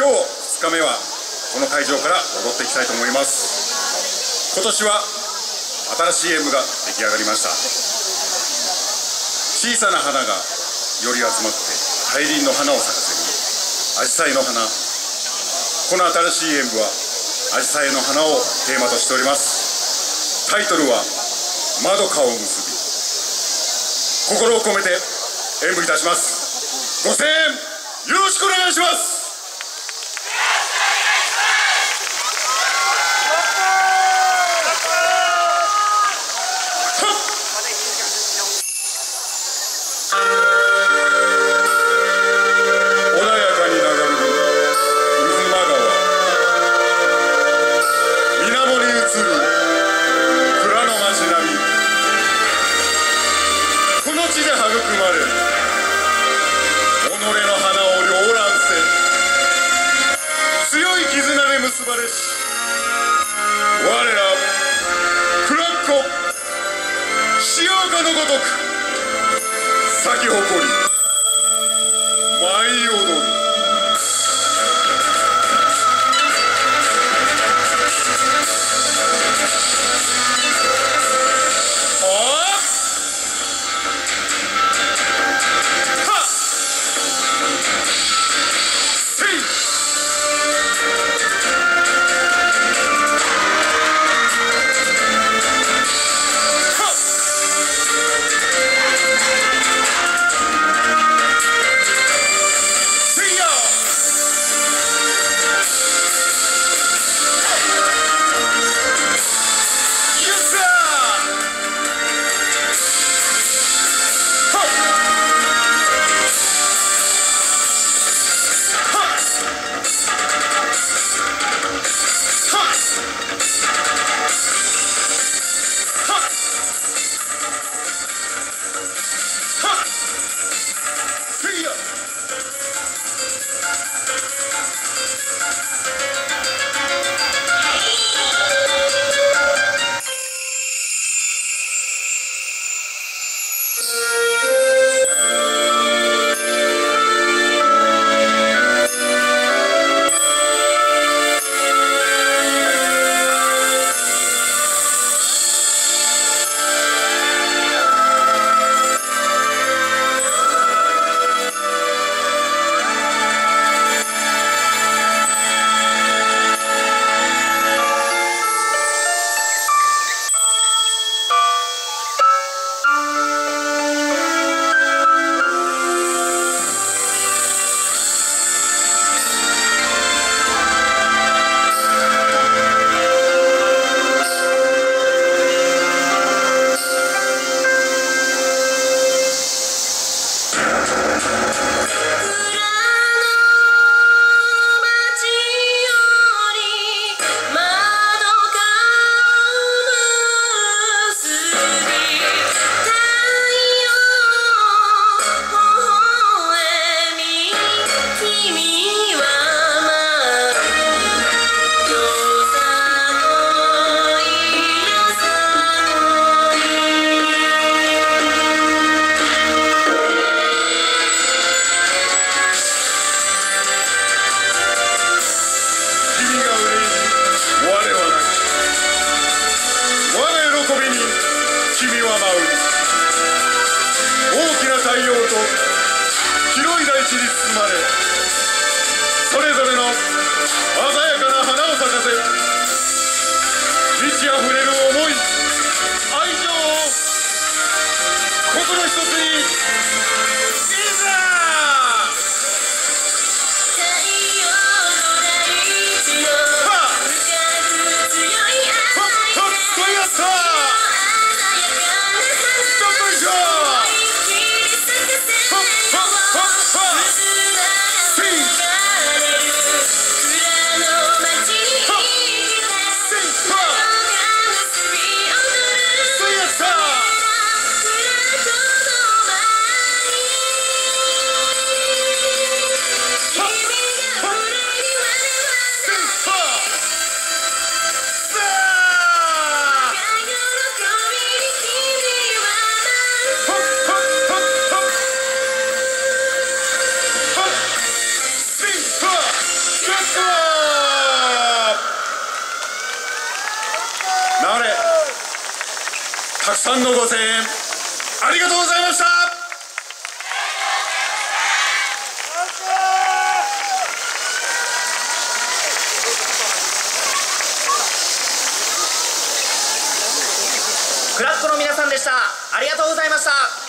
今日2日目はこの会場から踊っていきたいと思います。今年は新しい演舞が出来上がりました。小さな花がより集まって大輪の花を咲かせる。アジサイの花。この新しい演舞はアジサイの花をテーマとしております。タイトルは「まどかを結び」心を込めて演舞いたします。ご声援よろしくお願いします。集まれ我らクラッコ潮岡のごとく咲き誇り。you. 君は舞う。大きな太陽と広い大地に包まれたくさんのご声援ありがとうございました。クラックの皆さんでした。ありがとうございました。